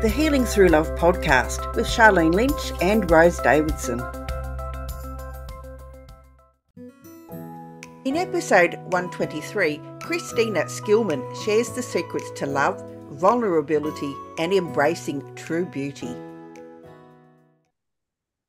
the Healing Through Love podcast with Sharlene Lynch and Rose Davidson. In episode 123, Christina Skillman shares the secrets to love, vulnerability, and embracing true beauty.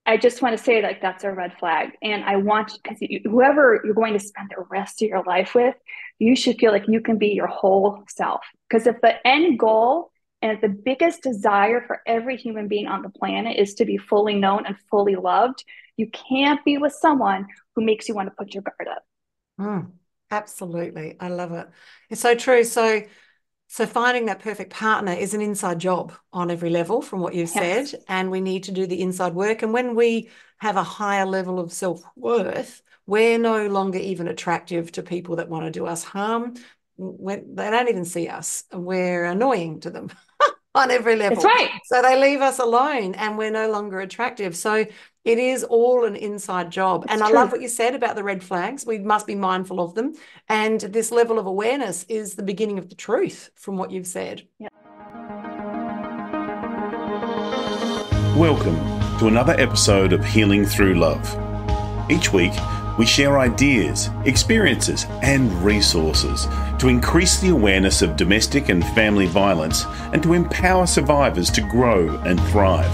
I just want to say like that's a red flag, and I want because whoever you're going to spend the rest of your life with, you should feel like you can be your whole self. Because if the end goal and the biggest desire for every human being on the planet is to be fully known and fully loved, you can't be with someone who makes you want to put your guard up. Mm, absolutely. I love it. It's so true. So, so finding that perfect partner is an inside job on every level from what you've yes. said. And we need to do the inside work. And when we have a higher level of self-worth, we're no longer even attractive to people that want to do us harm. When they don't even see us. We're annoying to them. on every level. That's right. So they leave us alone and we're no longer attractive. So it is all an inside job. It's and true. I love what you said about the red flags. We must be mindful of them. And this level of awareness is the beginning of the truth from what you've said. Yep. Welcome to another episode of Healing Through Love. Each week, we share ideas, experiences, and resources to increase the awareness of domestic and family violence and to empower survivors to grow and thrive.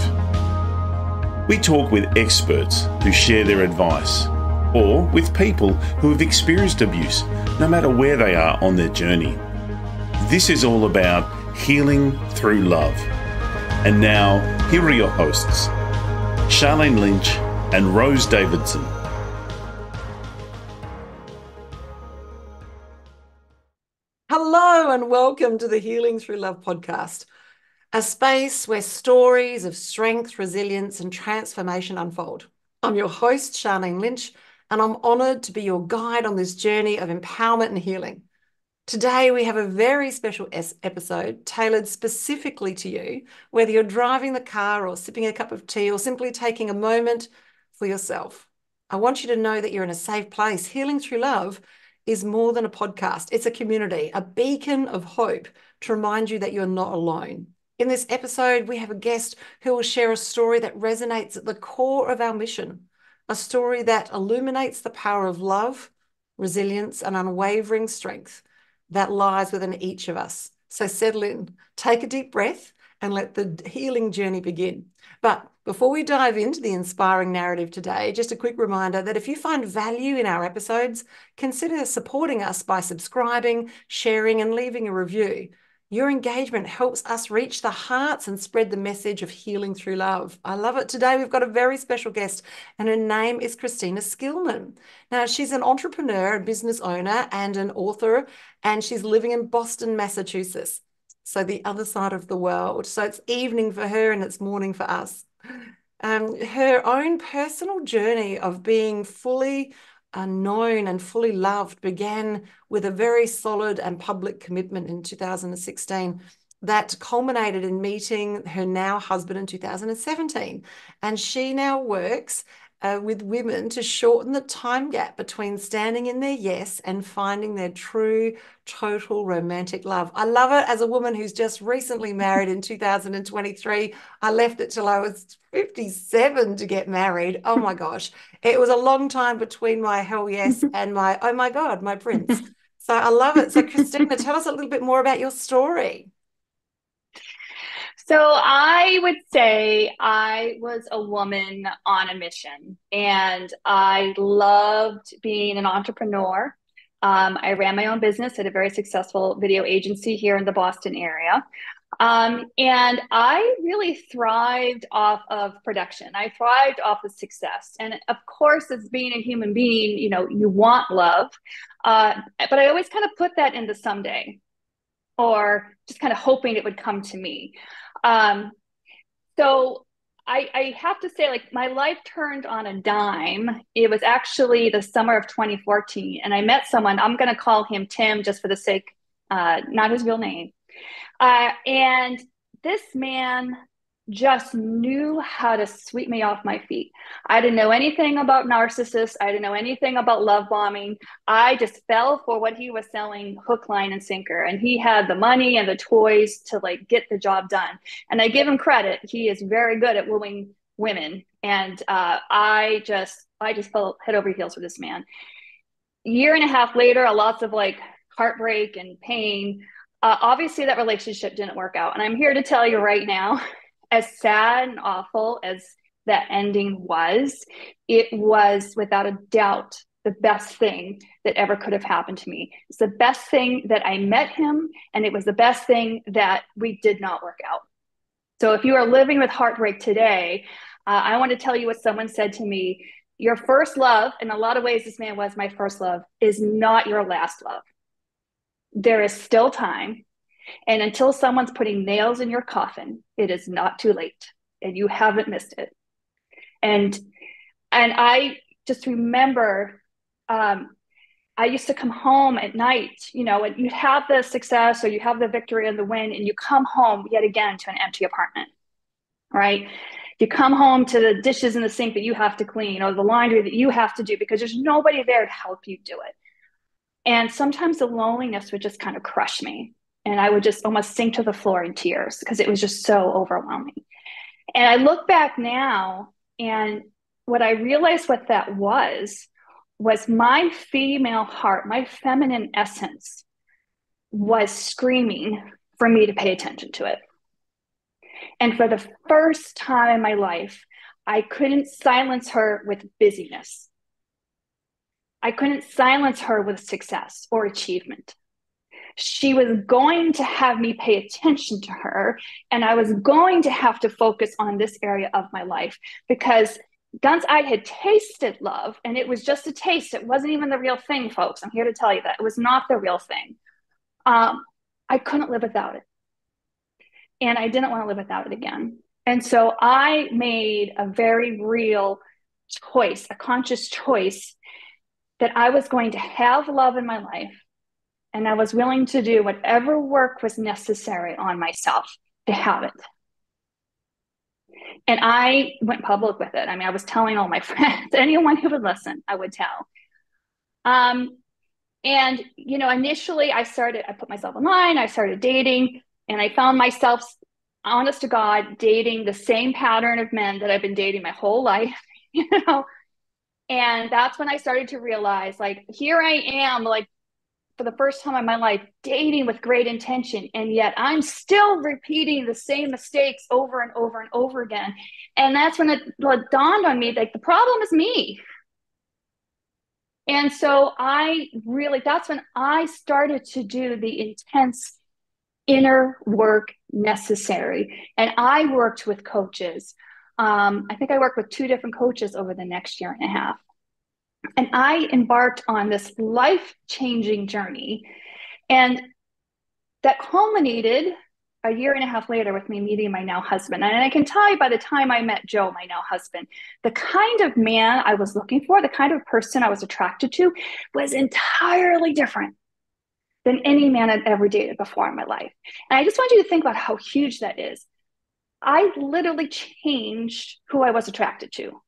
We talk with experts who share their advice, or with people who have experienced abuse, no matter where they are on their journey. This is all about healing through love. And now, here are your hosts, Sharlene Lynch and Rose Davidson. And welcome to the Healing Through Love podcast, a space where stories of strength, resilience, and transformation unfold. I'm your host, Sharlene Lynch, and I'm honored to be your guide on this journey of empowerment and healing. Today, we have a very special episode tailored specifically to you, whether you're driving the car or sipping a cup of tea or simply taking a moment for yourself. I want you to know that you're in a safe place. Healing Through Love is more than a podcast, it's a community, a beacon of hope to remind you that you're not alone. In this episode, we have a guest who will share a story that resonates at the core of our mission, a story that illuminates the power of love, resilience, and unwavering strength that lies within each of us. So settle in, take a deep breath, and let the healing journey begin. But before we dive into the inspiring narrative today, just a quick reminder that if you find value in our episodes, consider supporting us by subscribing, sharing, and leaving a review. Your engagement helps us reach the hearts and spread the message of healing through love. I love it. Today, we've got a very special guest, and her name is Christina Skillman. Now, she's an entrepreneur, a business owner, and an author, and she's living in Boston, Massachusetts so the other side of the world. So it's evening for her and it's morning for us. Um, her own personal journey of being fully known and fully loved began with a very solid and public commitment in 2016 that culminated in meeting her now husband in 2017. And she now works uh, with women to shorten the time gap between standing in their yes and finding their true, total romantic love. I love it as a woman who's just recently married in 2023. I left it till I was 57 to get married. Oh my gosh. It was a long time between my hell yes and my, oh my God, my prince. So I love it. So, Christina, tell us a little bit more about your story. So I would say I was a woman on a mission and I loved being an entrepreneur. Um, I ran my own business at a very successful video agency here in the Boston area. Um, and I really thrived off of production. I thrived off of success. And of course, as being a human being, you know, you want love. Uh, but I always kind of put that into someday or just kind of hoping it would come to me. Um, so I, I have to say, like, my life turned on a dime. It was actually the summer of 2014, and I met someone. I'm going to call him Tim just for the sake, uh, not his real name. Uh, and this man just knew how to sweep me off my feet. I didn't know anything about narcissists. I didn't know anything about love bombing. I just fell for what he was selling hook, line, and sinker. And he had the money and the toys to like get the job done. And I give him credit. He is very good at wooing women. And uh, I just, I just fell head over heels for this man. Year and a half later, a lots of like heartbreak and pain. Uh, obviously, that relationship didn't work out. And I'm here to tell you right now as sad and awful as that ending was, it was without a doubt the best thing that ever could have happened to me. It's the best thing that I met him, and it was the best thing that we did not work out. So if you are living with heartbreak today, uh, I want to tell you what someone said to me. Your first love, in a lot of ways, this man was my first love, is not your last love. There is still time. And until someone's putting nails in your coffin, it is not too late and you haven't missed it. And and I just remember um, I used to come home at night, you know, and you have the success or you have the victory and the win, and you come home yet again to an empty apartment, right? You come home to the dishes in the sink that you have to clean or the laundry that you have to do because there's nobody there to help you do it. And sometimes the loneliness would just kind of crush me and I would just almost sink to the floor in tears because it was just so overwhelming. And I look back now, and what I realized what that was was my female heart, my feminine essence was screaming for me to pay attention to it. And for the first time in my life, I couldn't silence her with busyness. I couldn't silence her with success or achievement she was going to have me pay attention to her and I was going to have to focus on this area of my life because once I had tasted love and it was just a taste, it wasn't even the real thing, folks. I'm here to tell you that it was not the real thing. Um, I couldn't live without it. And I didn't want to live without it again. And so I made a very real choice, a conscious choice that I was going to have love in my life and I was willing to do whatever work was necessary on myself to have it. And I went public with it. I mean, I was telling all my friends, anyone who would listen, I would tell. Um, and you know, initially I started, I put myself online, I started dating, and I found myself, honest to God, dating the same pattern of men that I've been dating my whole life, you know. And that's when I started to realize, like, here I am, like for the first time in my life dating with great intention and yet i'm still repeating the same mistakes over and over and over again. And that's when it, dawned on me like the problem is me. And so i really that's when i started to do the intense inner work necessary. And i worked with coaches. Um, i think i worked with two different coaches over the next year and a half and I embarked on this life changing journey. And that culminated a year and a half later with me meeting my now husband. And I can tell you by the time I met Joe, my now husband, the kind of man I was looking for, the kind of person I was attracted to, was entirely different than any man I'd ever dated before in my life. And I just want you to think about how huge that is. I literally changed who I was attracted to,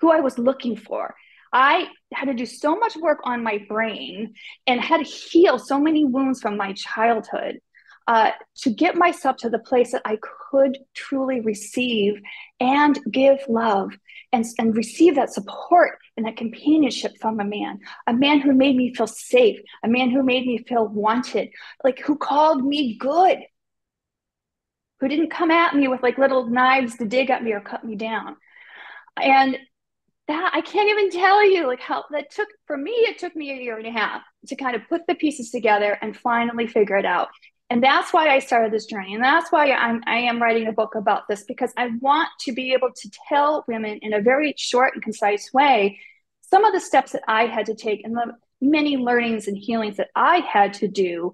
who I was looking for. I had to do so much work on my brain and had to heal so many wounds from my childhood uh, to get myself to the place that I could truly receive and give love and, and receive that support and that companionship from a man, a man who made me feel safe, a man who made me feel wanted, like who called me good, who didn't come at me with like little knives to dig at me or cut me down. And that I can't even tell you like how that took for me it took me a year and a half to kind of put the pieces together and finally figure it out. And that's why I started this journey. And that's why I'm I am writing a book about this because I want to be able to tell women in a very short and concise way some of the steps that I had to take and the many learnings and healings that I had to do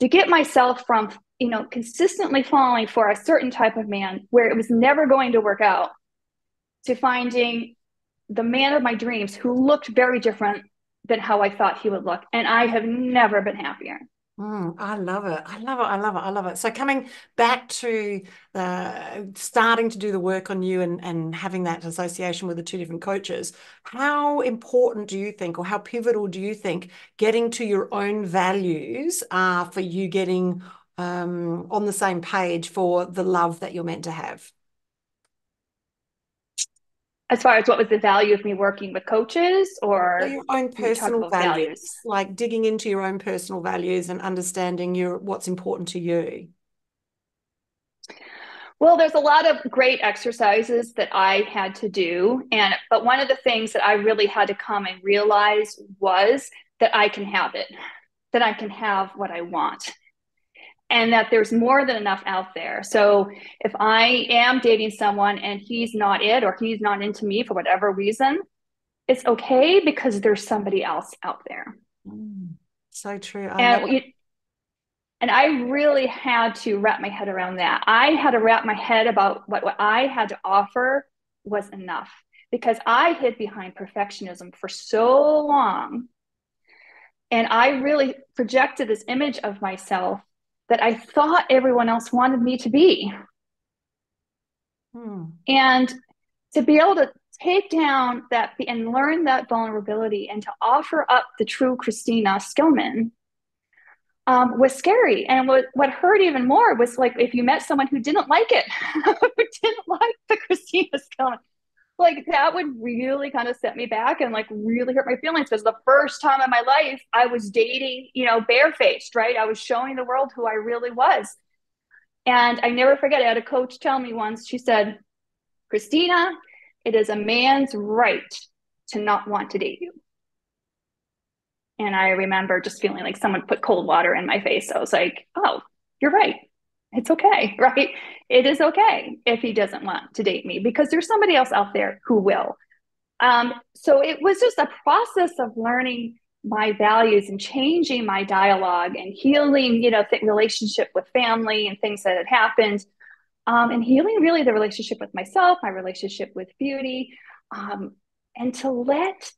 to get myself from, you know, consistently falling for a certain type of man where it was never going to work out to finding the man of my dreams who looked very different than how I thought he would look. And I have never been happier. Mm, I love it. I love it. I love it. I love it. So coming back to uh, starting to do the work on you and, and having that association with the two different coaches, how important do you think, or how pivotal do you think getting to your own values are for you getting um, on the same page for the love that you're meant to have? As far as what was the value of me working with coaches or your own personal values, values, like digging into your own personal values and understanding your what's important to you. Well there's a lot of great exercises that i had to do and but one of the things that i really had to come and realize was that i can have it that i can have what i want and that there's more than enough out there. So if I am dating someone and he's not it or he's not into me for whatever reason, it's okay because there's somebody else out there. Mm, so true. I and, you, and I really had to wrap my head around that. I had to wrap my head about what, what I had to offer was enough because I hid behind perfectionism for so long. And I really projected this image of myself that I thought everyone else wanted me to be. Hmm. And to be able to take down that and learn that vulnerability and to offer up the true Christina Skillman um, was scary. And what, what hurt even more was like if you met someone who didn't like it, who didn't like the Christina Skillman, like that would really kind of set me back and like really hurt my feelings because the first time in my life I was dating, you know, barefaced, right? I was showing the world who I really was. And I never forget, I had a coach tell me once, she said, Christina, it is a man's right to not want to date you. And I remember just feeling like someone put cold water in my face. I was like, oh, you're right it's okay, right? It is okay if he doesn't want to date me because there's somebody else out there who will. Um, so it was just a process of learning my values and changing my dialogue and healing, you know, th- relationship with family and things that had happened, um, and healing really the relationship with myself, my relationship with beauty, um, and to let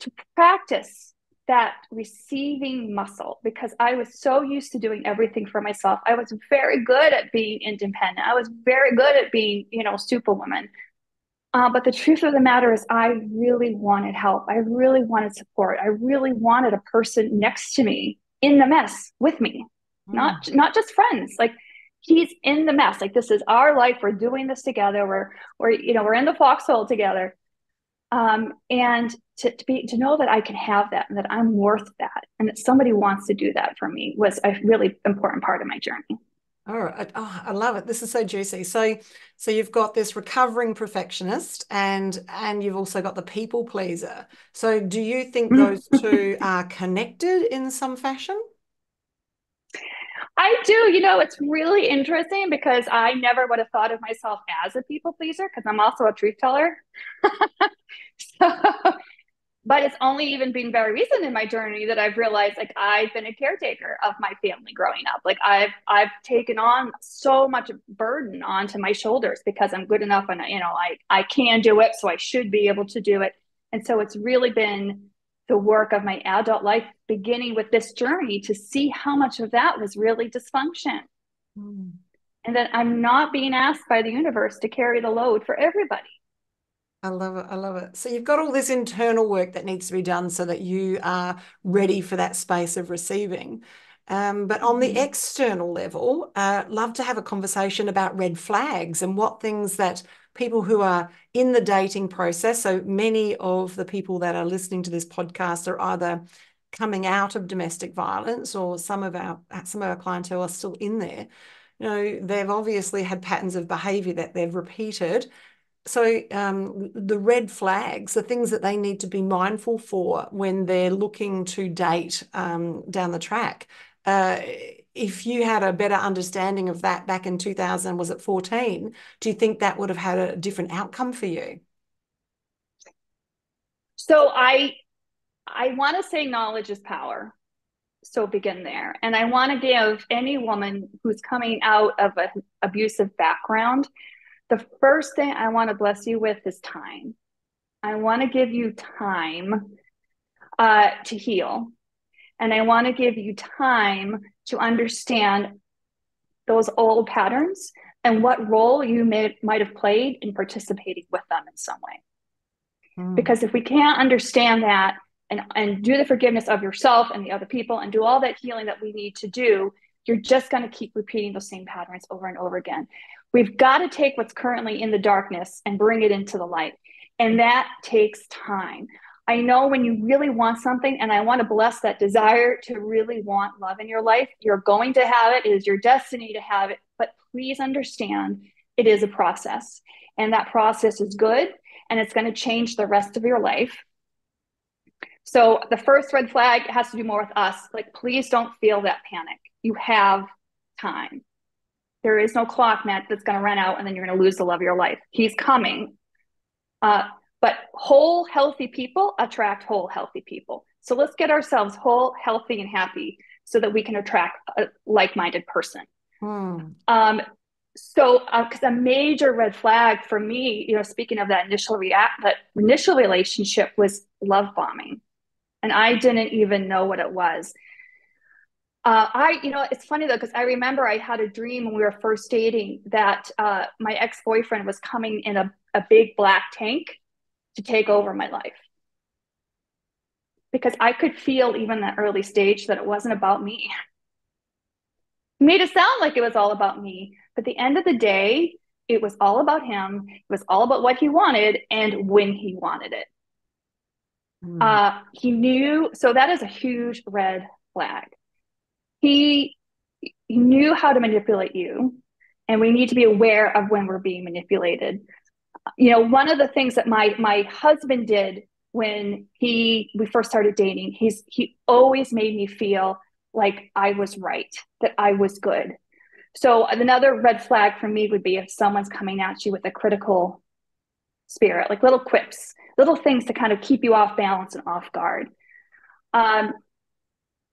to practice that receiving muscle because I was so used to doing everything for myself. I was very good at being independent. I was very good at being, you know, superwoman. Uh, but the truth of the matter is, I really wanted help. I really wanted support. I really wanted a person next to me in the mess with me, mm. not not just friends. Like he's in the mess. Like this is our life. We're doing this together. We're we're you know we're in the foxhole together um, and to, to be to know that I can have that and that I'm worth that and that somebody wants to do that for me was a really important part of my journey. All right. Oh, I love it. This is so juicy. So, so you've got this recovering perfectionist, and and you've also got the people pleaser. So, do you think mm-hmm. those two are connected in some fashion? I do. You know, it's really interesting because I never would have thought of myself as a people pleaser because I'm also a truth teller. so, but it's only even been very recent in my journey that I've realized like I've been a caretaker of my family growing up. Like I've I've taken on so much burden onto my shoulders because I'm good enough and you know I I can do it, so I should be able to do it. And so it's really been the work of my adult life, beginning with this journey to see how much of that was really dysfunction. Mm. And that I'm not being asked by the universe to carry the load for everybody. I love it. I love it. So you've got all this internal work that needs to be done so that you are ready for that space of receiving. Um, but on the mm-hmm. external level, uh, love to have a conversation about red flags and what things that people who are in the dating process. So many of the people that are listening to this podcast are either coming out of domestic violence or some of our some of our clientele are still in there. You know, they've obviously had patterns of behavior that they've repeated. So um, the red flags, the things that they need to be mindful for when they're looking to date um, down the track. Uh, if you had a better understanding of that back in 2000, was it 14? Do you think that would have had a different outcome for you? So I I want to say knowledge is power. So begin there. And I want to give any woman who's coming out of an abusive background, the first thing I want to bless you with is time. I want to give you time uh, to heal. And I want to give you time to understand those old patterns and what role you may, might have played in participating with them in some way. Mm. Because if we can't understand that and, and do the forgiveness of yourself and the other people and do all that healing that we need to do, you're just going to keep repeating those same patterns over and over again. We've got to take what's currently in the darkness and bring it into the light. And that takes time. I know when you really want something, and I want to bless that desire to really want love in your life, you're going to have it. It is your destiny to have it. But please understand it is a process. And that process is good and it's going to change the rest of your life. So the first red flag has to do more with us. Like, please don't feel that panic. You have time. There is no clock, Matt, that's going to run out and then you're going to lose the love of your life. He's coming. Uh, but whole, healthy people attract whole, healthy people. So let's get ourselves whole, healthy, and happy so that we can attract a like minded person. Hmm. Um, so, because uh, a major red flag for me, you know, speaking of that initial react, that initial relationship was love bombing, and I didn't even know what it was. Uh, I, you know, it's funny though, because I remember I had a dream when we were first dating that uh, my ex boyfriend was coming in a, a big black tank to take over my life. Because I could feel even that early stage that it wasn't about me. Made it sound like it was all about me. But at the end of the day, it was all about him. It was all about what he wanted and when he wanted it. Mm. Uh, he knew, so that is a huge red flag. He, he knew how to manipulate you, and we need to be aware of when we're being manipulated you know one of the things that my my husband did when he we first started dating he's he always made me feel like i was right that i was good. So another red flag for me would be if someone's coming at you with a critical spirit like little quips little things to kind of keep you off balance and off guard. Um,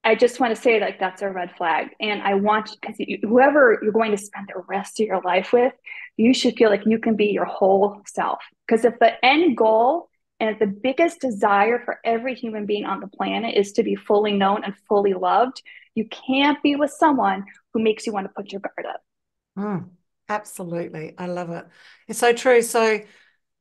I just want to say like that's a red flag. And I want because whoever you're going to spend the rest of your life with, you should feel like you can be your whole self. Because if the end goal and the biggest desire for every human being on the planet is to be fully known and fully loved, you can't be with someone who makes you want to put your guard up. Mm, absolutely. I love it. It's so true. So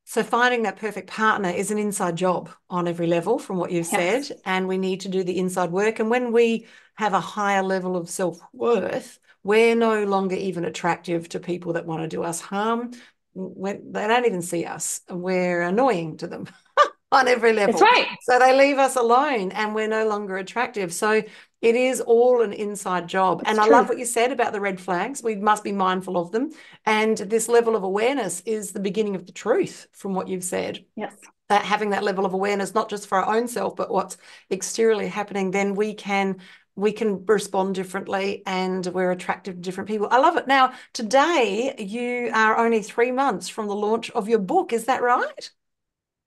so finding that perfect partner is an inside job on every level from what you've yes. said. And we need to do the inside work. And when we have a higher level of self-worth, we're no longer even attractive to people that want to do us harm. When they don't even see us. We're annoying to them on every level. That's right. So they leave us alone and we're no longer attractive. So it is all an inside job. It's and true. I love what you said about the red flags. We must be mindful of them. And this level of awareness is the beginning of the truth from what you've said. Yes. That having that level of awareness, not just for our own self, but what's exteriorly happening, then we can we can respond differently and we're attractive to different people. I love it. Now, today you are only three months from the launch of your book. Is that right?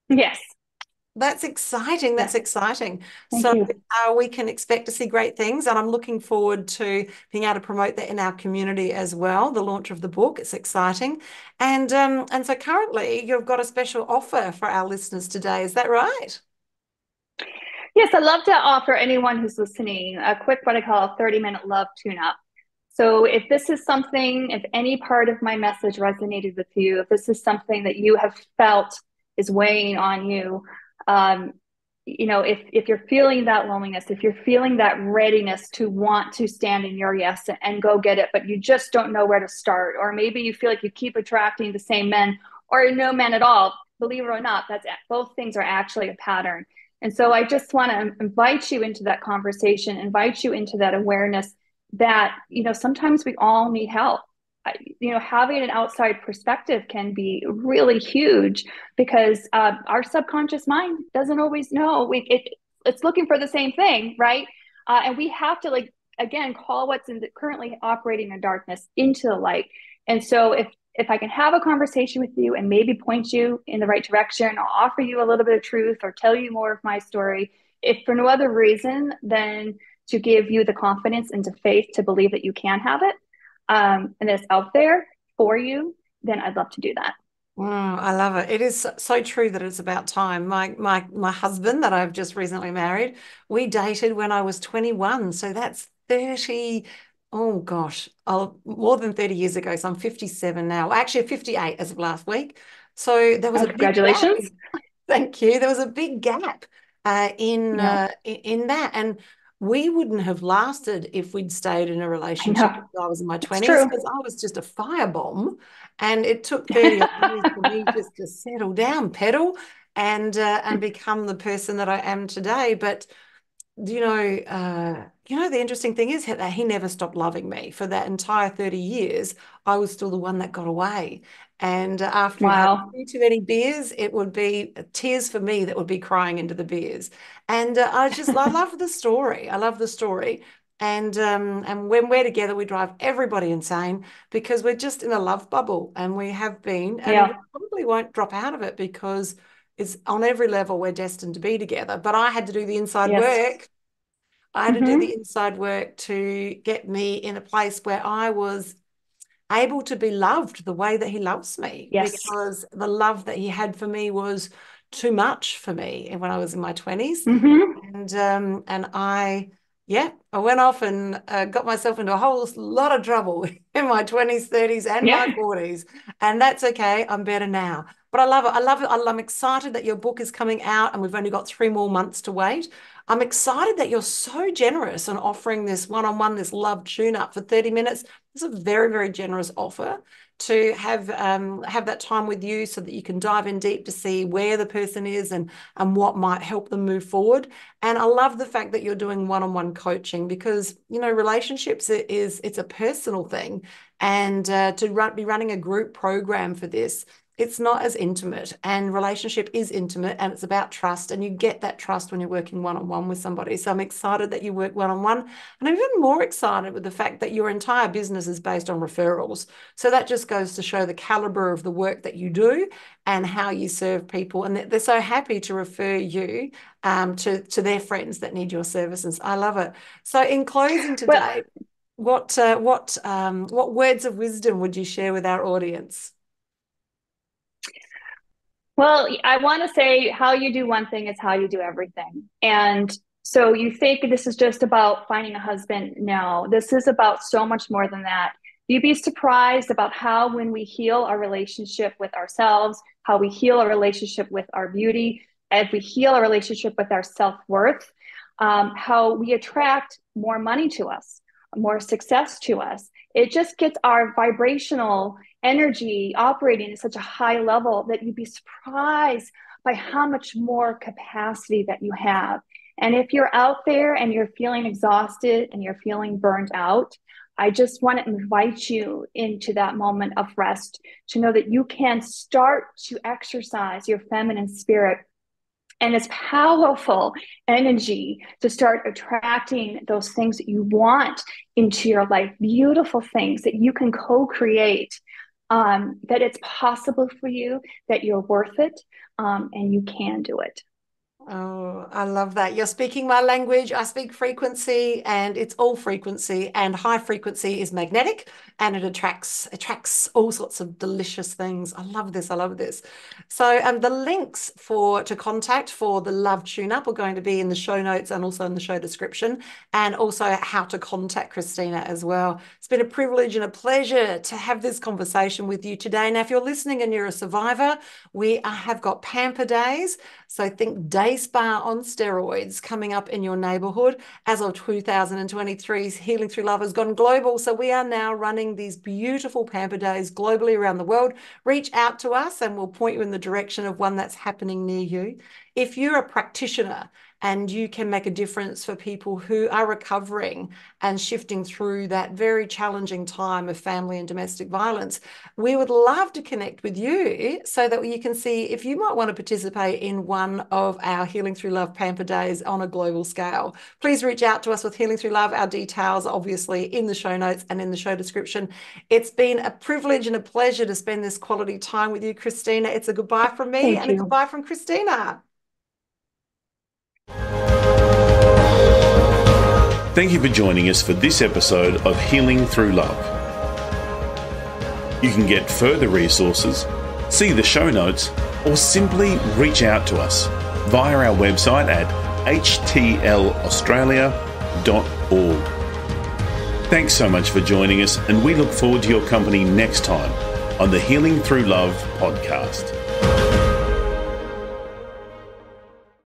Yes. That's exciting. That's yeah. exciting. Thank so uh, we can expect to see great things. And I'm looking forward to being able to promote that in our community as well, the launch of the book. It's exciting. And um, and so currently you've got a special offer for our listeners today. Is that right? Yes, I'd love to offer anyone who's listening a quick what I call a 30 minute love tune up. So if this is something, if any part of my message resonated with you, if this is something that you have felt is weighing on you, um, you know if if you're feeling that loneliness if you're feeling that readiness to want to stand in your yes and go get it but you just don't know where to start or maybe you feel like you keep attracting the same men or no men at all believe it or not that's both things are actually a pattern. And so i just want to invite you into that conversation invite you into that awareness that you know sometimes we all need help you know having an outside perspective can be really huge because uh, our subconscious mind doesn't always know. We, it, it's looking for the same thing right? Uh, and we have to like again call what's in the, currently operating in darkness into the light. And so if if i can have a conversation with you and maybe point you in the right direction i'll offer you a little bit of truth or tell you more of my story if for no other reason than to give you the confidence and the faith to believe that you can have it um, and it's out there for you, then I'd love to do that. Wow, I love it. It is so true that it's about time. My my my husband that I've just recently married, we dated when I was 21, so that's 30, oh gosh, I'll, more than 30 years ago. So I'm 57 now. Actually, 58 as of last week. So there was oh, a congratulations. Thank you. There was a big gap uh, in yeah. uh, in that, and we wouldn't have lasted if we'd stayed in a relationship I, I was in my 20s because I was just a firebomb and it took 30 years for me just to settle down pedal and uh, and become the person that I am today but you know uh, you know the interesting thing is that he never stopped loving me for that entire 30 years I was still the one that got away and after wow. too many beers, it would be tears for me that would be crying into the beers. And uh, I just I love the story. I love the story. And um, and when we're together, we drive everybody insane because we're just in a love bubble, and we have been, and yeah. we probably won't drop out of it because it's on every level we're destined to be together. But I had to do the inside yes. work. I had mm-hmm. to do mm-hmm. the inside work to get me in a place where I was able to be loved the way that he loves me yes. because the love that he had for me was too much for me when I was in my 20s mm-hmm. and um and I yeah I went off and uh, got myself into a whole lot of trouble in my 20s 30s and yeah. my 40s and that's okay I'm better now but I love it I love it I'm excited that your book is coming out and we've only got 3 more months to wait I'm excited that you're so generous on offering this one-on-one, this love tune-up for 30 minutes. It's a very, very generous offer to have um, have that time with you so that you can dive in deep to see where the person is and and what might help them move forward. And I love the fact that you're doing one-on-one coaching because you know relationships is it's a personal thing, and uh, to run, be running a group program for this it's not as intimate and relationship is intimate and it's about trust and you get that trust when you're working one-on-one with somebody. So i'm excited that you work one-on-one and i'm even more excited with the fact that your entire business is based on referrals. So that just goes to show the caliber of the work that you do and how you serve people and they're so happy to refer you um, to, to their friends that need your services. I love it. So in closing today well, what uh, what um, what words of wisdom would you share with our audience well, I want to say how you do one thing is how you do everything. And so you think this is just about finding a husband. No, this is about so much more than that. You'd be surprised about how, when we heal our relationship with ourselves, how we heal our relationship with our beauty, if we heal our relationship with our self worth, um, how we attract more money to us, more success to us. It just gets our vibrational energy operating at such a high level that you'd be surprised by how much more capacity that you have. And if you're out there and you're feeling exhausted and you're feeling burned out, I just want to invite you into that moment of rest to know that you can start to exercise your feminine spirit and it's powerful energy to start attracting those things that you want into your life, beautiful things that you can co create um, that it's possible for you, that you're worth it, um, and you can do it. Oh, I love that. You're speaking my language. I speak frequency and it's all frequency and high frequency is magnetic and it attracts attracts all sorts of delicious things. I love this. I love this. So um the links for to contact for the love tune up are going to be in the show notes and also in the show description and also how to contact Christina as well. It's been a privilege and a pleasure to have this conversation with you today. Now if you're listening and you're a survivor, we have got pamper days. So think day spa on steroids coming up in your neighborhood. As of 2023, Healing Through Love has gone global. So we are now running these beautiful pamper days globally around the world. Reach out to us and we'll point you in the direction of one that's happening near you. If you're a practitioner and you can make a difference for people who are recovering and shifting through that very challenging time of family and domestic violence. We would love to connect with you so that you can see if you might want to participate in one of our Healing Through Love Pamper Days on a global scale. Please reach out to us with Healing Through Love. Our details obviously in the show notes and in the show description. It's been a privilege and a pleasure to spend this quality time with you, Christina. It's a goodbye from me Thank and you. a goodbye from Christina. Thank you for joining us for this episode of Healing Through Love. You can get further resources, see the show notes, or simply reach out to us via our website at htlaustralia.org. Thanks so much for joining us, and we look forward to your company next time on the Healing Through Love podcast.